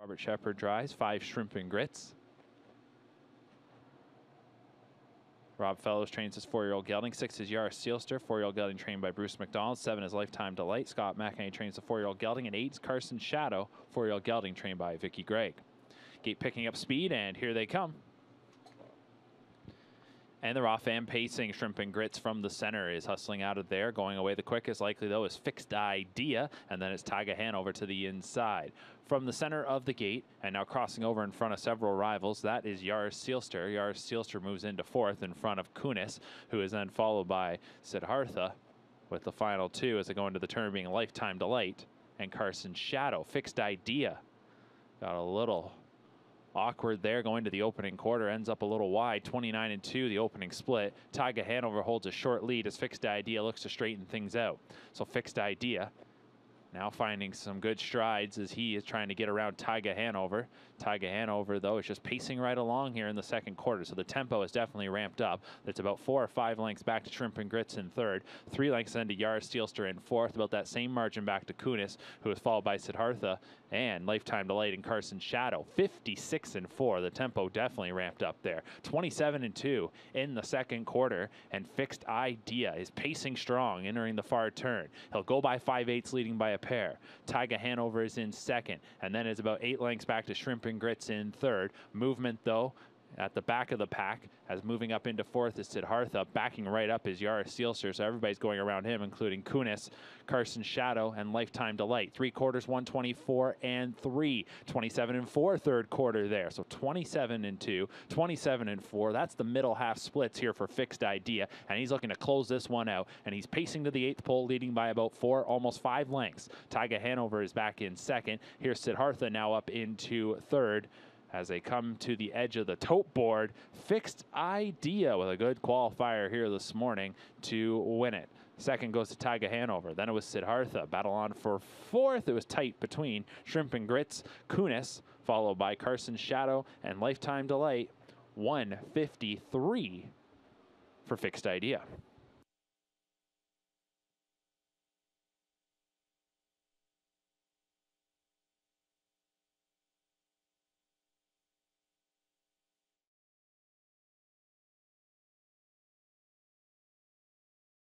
Robert Shepherd drives five shrimp and grits. Rob Fellows trains his four-year-old gelding. Six is Yara Sealster, four-year-old gelding trained by Bruce McDonald. Seven is Lifetime Delight. Scott McInerney trains the four-year-old gelding. And eight is Carson Shadow, four-year-old gelding trained by Vicky Gregg. Gate picking up speed, and here they come. And the raw fan pacing shrimp and grits from the center is hustling out of there. Going away the quickest, likely though, is Fixed Idea. And then it's Tyga Hanover to the inside. From the center of the gate, and now crossing over in front of several rivals, that is Yars Sealster. Yars Sealster moves into fourth in front of Kunis, who is then followed by Siddhartha, with the final two as they go into the turn being Lifetime Delight and Carson Shadow. Fixed Idea. Got a little Awkward there going to the opening quarter, ends up a little wide, 29 and 2, the opening split. Tyga Hanover holds a short lead as Fixed Idea looks to straighten things out. So Fixed Idea now finding some good strides as he is trying to get around Tyga Hanover. Tyga Hanover, though, is just pacing right along here in the second quarter. So the tempo is definitely ramped up. It's about four or five lengths back to Shrimp and Grits in third. Three lengths then to Yara Steelster in fourth. About that same margin back to Kunis, who is followed by Siddhartha and Lifetime Delight and Carson Shadow. 56 and four. The tempo definitely ramped up there. 27 and two in the second quarter. And Fixed Idea is pacing strong entering the far turn. He'll go by 5 eighths leading by a pair. Tyga Hanover is in second, and then it's about eight lengths back to Shrimp and Grits in third. Movement, though, at the back of the pack as moving up into fourth is Siddhartha. Backing right up is Yara Sealster, so everybody's going around him, including Kunis, Carson Shadow, and Lifetime Delight. Three quarters, 124 and three. 27 and four, third quarter there. So 27 and two, 27 and four. That's the middle half splits here for Fixed Idea, and he's looking to close this one out, and he's pacing to the eighth pole, leading by about four, almost five lengths. Tyga Hanover is back in second. Here's Siddhartha now up into third as they come to the edge of the tote board. Fixed idea with a good qualifier here this morning to win it. Second goes to Tyga Hanover. Then it was Siddhartha. Battle on for fourth. It was tight between Shrimp and Grits, Kunis, followed by Carson Shadow and Lifetime Delight. 153 for Fixed Idea.